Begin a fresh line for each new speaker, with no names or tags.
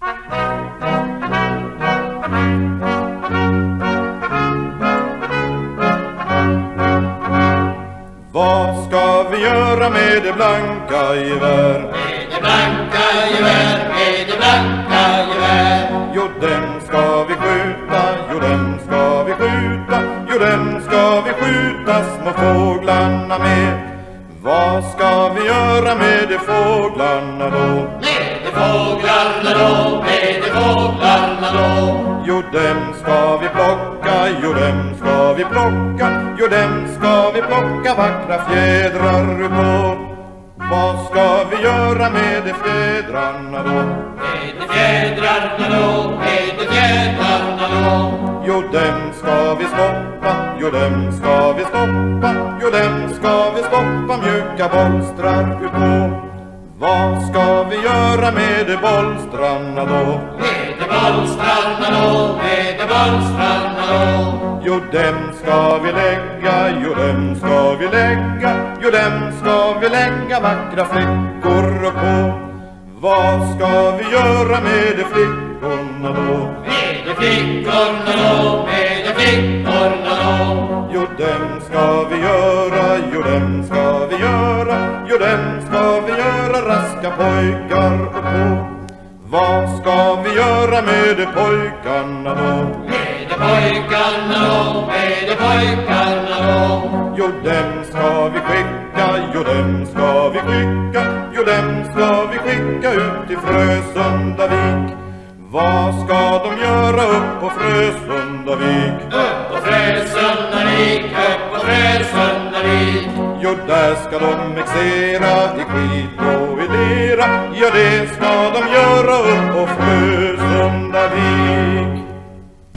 Vad ska vi göra med det blanka gevär?
Med det blanka gevär, med det blanka gevär.
Jo, den ska vi skjuta, jo, den ska vi skjuta, jo, den ska vi skjuta små fåglarna med. Vad ska vi göra med de fåglarna då?
Med de fåglarna då, med de fåglarna då.
Jo, dem ska vi plocka, jo, dem ska vi plocka, jo, dem ska vi plocka vackra fjädrar på. Vad ska vi göra med de fjädrarna då?
Med de fjädrarna då, med de fjädrarna då.
Jo, dem ska vi stoppa, jo, dem ska vi stoppa, jo, dem ska vi stoppa mjuka bolstrar utpå. Vad ska med de bolstrarna då?
Med de bolstrarna då, med de bolstrarna då.
Jo, dem ska vi lägga, jo, dem ska vi lägga, jo, dem ska vi lägga vackra flickor på. Vad ska vi göra med de flickorna då?
Med de flickorna då, med de flickorna då.
Jo, dem ska vi göra, jo, dem ska vi göra, jo, dem ska vi göra raska pojkar och på. Vad ska vi göra med de pojkarna då?
Med de pojkarna då, med de pojkarna då.
Jo, dem ska vi skicka, jo, dem ska vi skicka, jo, dem ska vi skicka ut till Frösundavik. Vad ska de göra upp på Frösundavik?
Upp på Frösundavik,
Jo, där ska de mixera i skit och i lera, ja, det ska de göra